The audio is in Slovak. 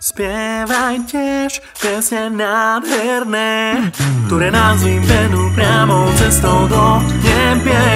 Spievaj tiež pesne nádherné, ktoré nás vyvedú priamo cestou do nebie.